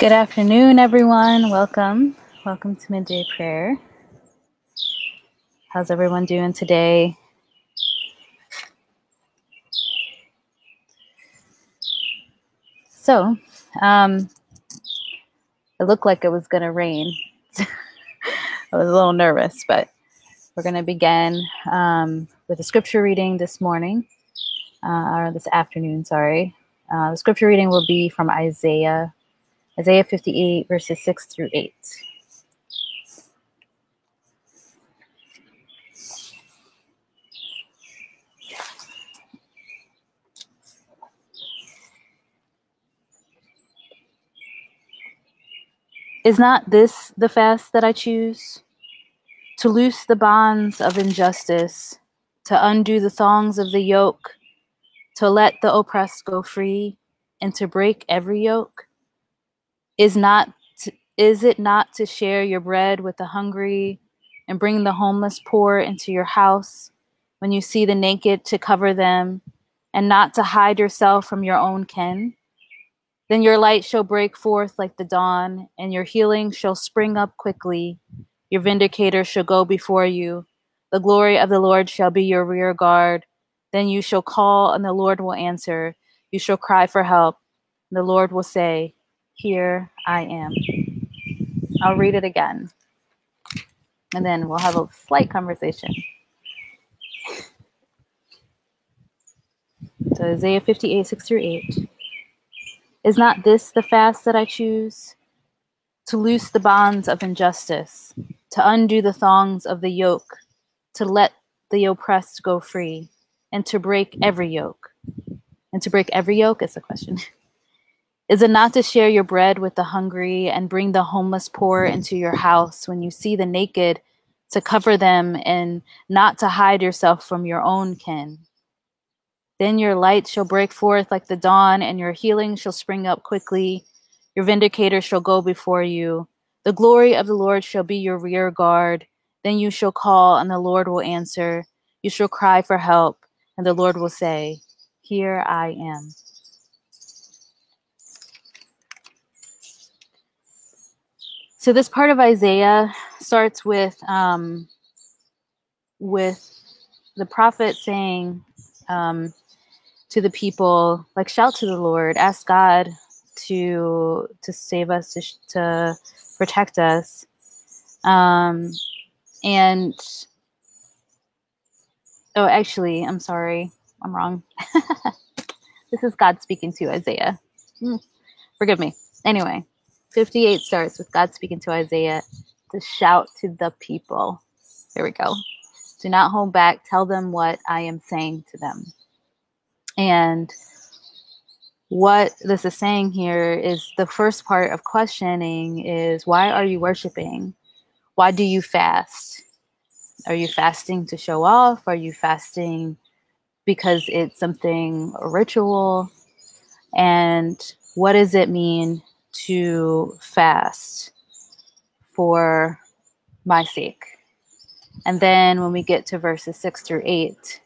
Good afternoon, everyone. Welcome. Welcome to midday prayer. How's everyone doing today? So, um, it looked like it was going to rain. I was a little nervous, but we're going to begin um, with a scripture reading this morning, uh, or this afternoon, sorry. Uh, the scripture reading will be from Isaiah Isaiah 58, verses 6 through 8. Is not this the fast that I choose? To loose the bonds of injustice, to undo the thongs of the yoke, to let the oppressed go free, and to break every yoke? Is not to, is it not to share your bread with the hungry and bring the homeless poor into your house when you see the naked to cover them and not to hide yourself from your own kin? Then your light shall break forth like the dawn, and your healing shall spring up quickly. Your vindicator shall go before you. The glory of the Lord shall be your rear guard. Then you shall call, and the Lord will answer. You shall cry for help. And the Lord will say, here I am. I'll read it again. And then we'll have a slight conversation. So Isaiah 58, 6 through 8. Is not this the fast that I choose? To loose the bonds of injustice, to undo the thongs of the yoke, to let the oppressed go free, and to break every yoke. And to break every yoke is the question. Is it not to share your bread with the hungry and bring the homeless poor into your house when you see the naked, to cover them and not to hide yourself from your own kin? Then your light shall break forth like the dawn, and your healing shall spring up quickly. Your vindicator shall go before you. The glory of the Lord shall be your rear guard. Then you shall call, and the Lord will answer. You shall cry for help, and the Lord will say, Here I am. So this part of Isaiah starts with um, with the prophet saying um, to the people, like, shout to the Lord, ask God to to save us, to, to protect us, um, and oh, actually, I'm sorry, I'm wrong. this is God speaking to Isaiah. Mm, forgive me. Anyway, 58 starts with God speaking to Isaiah to shout to the people. Here we go. Do not hold back. Tell them what I am saying to them. And what this is saying here is the first part of questioning is why are you worshiping? Why do you fast? Are you fasting to show off? Are you fasting because it's something ritual? And what does it mean to fast for my sake. And then when we get to verses six through eight,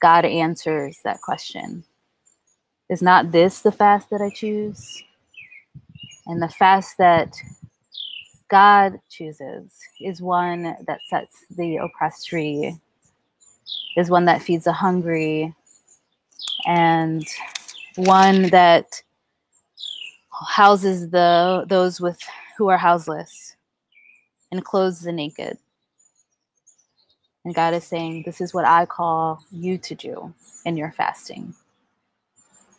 God answers that question Is not this the fast that I choose? And the fast that God chooses is one that sets the oppressed free, is one that feeds the hungry, and one that houses the those with who are houseless and clothes the naked. And God is saying, This is what I call you to do in your fasting.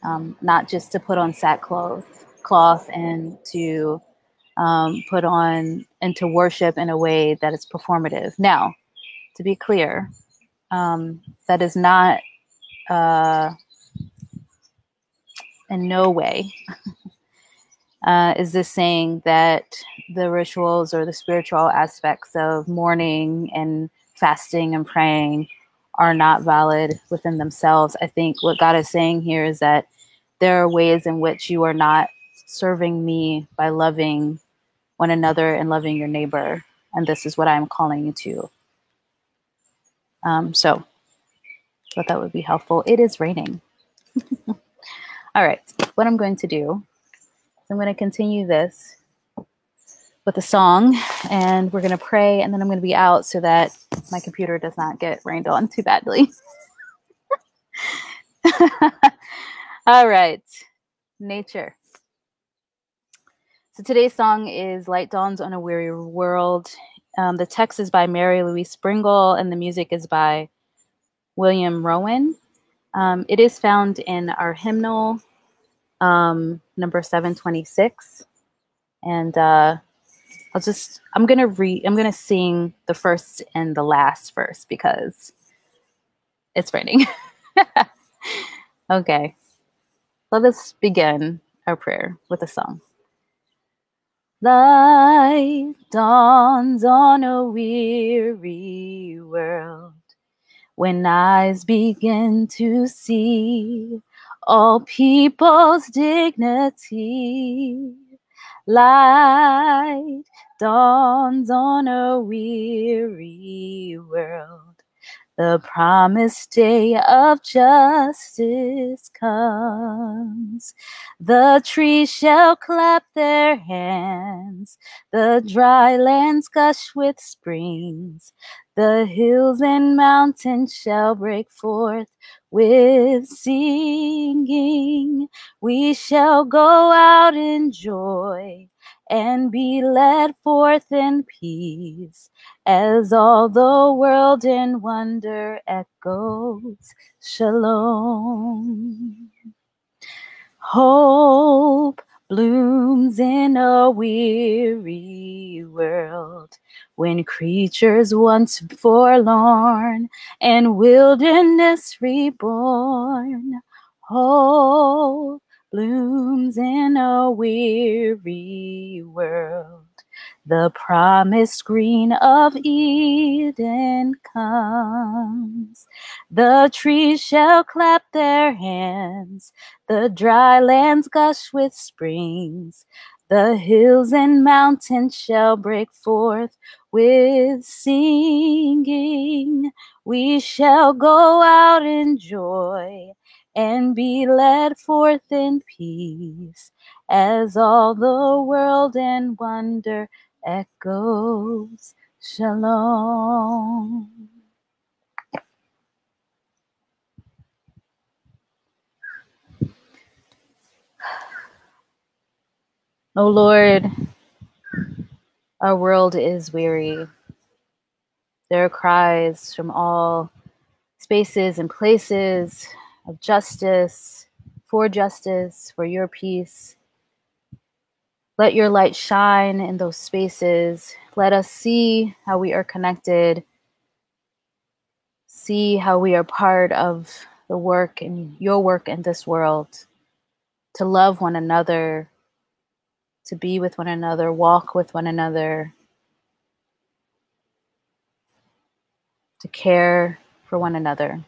Um, not just to put on sackcloth cloth and to um, put on and to worship in a way that is performative. Now, to be clear, um, that is not uh, in no way uh, is this saying that the rituals or the spiritual aspects of mourning and fasting and praying are not valid within themselves. I think what God is saying here is that there are ways in which you are not serving me by loving one another and loving your neighbor. And this is what I'm calling you to. Um, so, thought that would be helpful. It is raining. All right, what I'm going to do So I'm going to continue this with a song and we're going to pray and then I'm going to be out so that my computer does not get rained on too badly. All right. Nature. So today's song is Light Dawns on a Weary World. Um, the text is by Mary Louise Bringle and the music is by William Rowan. Um, it is found in our hymnal um, number 726. And uh, I'll just, I'm going to read, I'm going to sing the first and the last verse because it's raining. okay. Let us begin our prayer with a song. Light dawns on a weary world when eyes begin to see all people's dignity. Light dawns on a weary world. The promised day of justice comes. The trees shall clap their hands. The dry lands gush with springs. The hills and mountains shall break forth with singing. We shall go out in joy and be led forth in peace as all the world in wonder echoes shalom. Hope blooms in a weary world when creatures once forlorn and wilderness reborn. Hope blooms in a weary world. The promised green of Eden comes. The trees shall clap their hands. The dry lands gush with springs. The hills and mountains shall break forth with singing. We shall go out in joy and be led forth in peace as all the world in wonder echoes shalom. Oh Lord, our world is weary. There are cries from all spaces and places of justice, for justice, for your peace. Let your light shine in those spaces. Let us see how we are connected, see how we are part of the work and your work in this world, to love one another, to be with one another, walk with one another, to care for one another.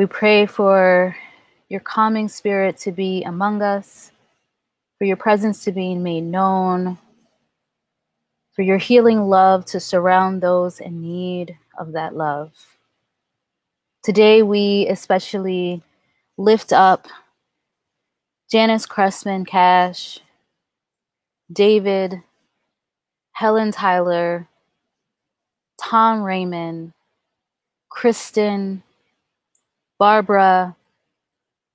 We pray for your calming spirit to be among us, for your presence to be made known, for your healing love to surround those in need of that love. Today, we especially lift up Janice Cressman Cash, David, Helen Tyler, Tom Raymond, Kristen, Barbara,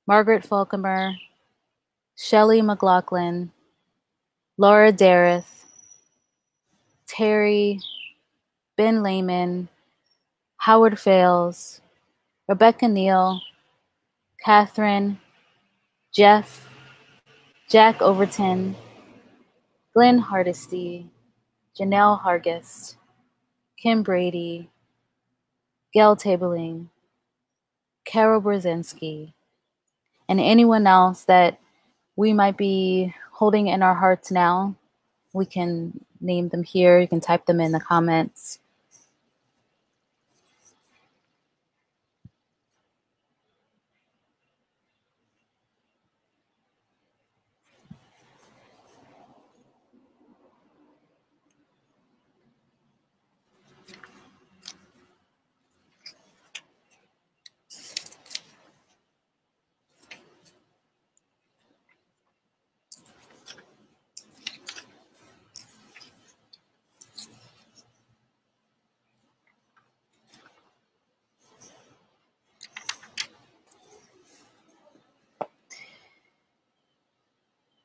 Margaret Falcomer, Shelley McLaughlin, Laura Dareth, Terry, Ben Lehman, Howard Fales, Rebecca Neal, Catherine, Jeff, Jack Overton, Glenn Hardesty, Janelle Hargist, Kim Brady, Gail Tabling, Carol Brzezinski, and anyone else that we might be holding in our hearts now. We can name them here. You can type them in the comments.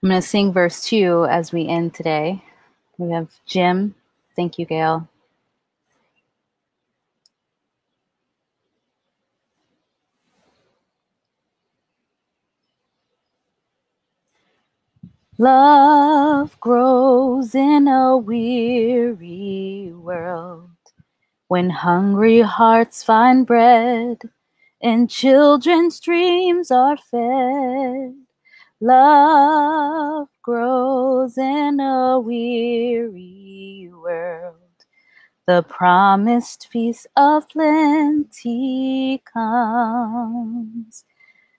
I'm going to sing verse 2 as we end today. We have Jim. Thank you, Gail. Love grows in a weary world when hungry hearts find bread and children's dreams are fed. Love grows in a weary world. The promised feast of plenty comes.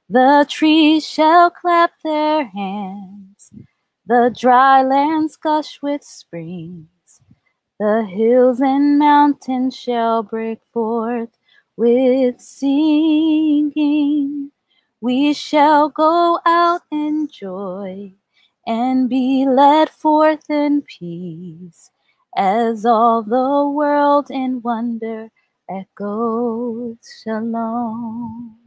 The trees shall clap their hands. The dry lands gush with springs. The hills and mountains shall break forth with singing. We shall go out in joy and be led forth in peace as all the world in wonder echoes shalom.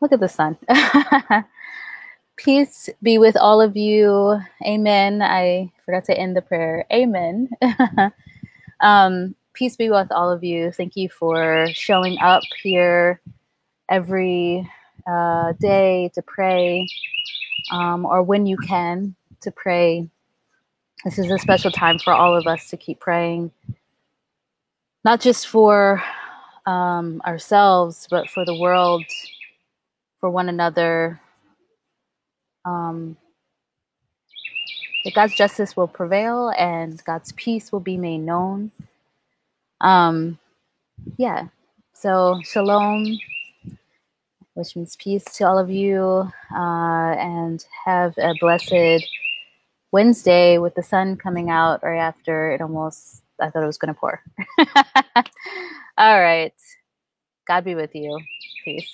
Look at the sun. Peace be with all of you. Amen. I forgot to end the prayer. Amen. um, peace be with all of you. Thank you for showing up here every uh, day to pray, um, or when you can to pray. This is a special time for all of us to keep praying, not just for um, ourselves, but for the world, for one another. Um, that God's justice will prevail and God's peace will be made known. Um, yeah. So shalom, which means peace to all of you, uh, and have a blessed Wednesday with the sun coming out right after it almost. I thought it was going to pour. all right. God be with you. Peace.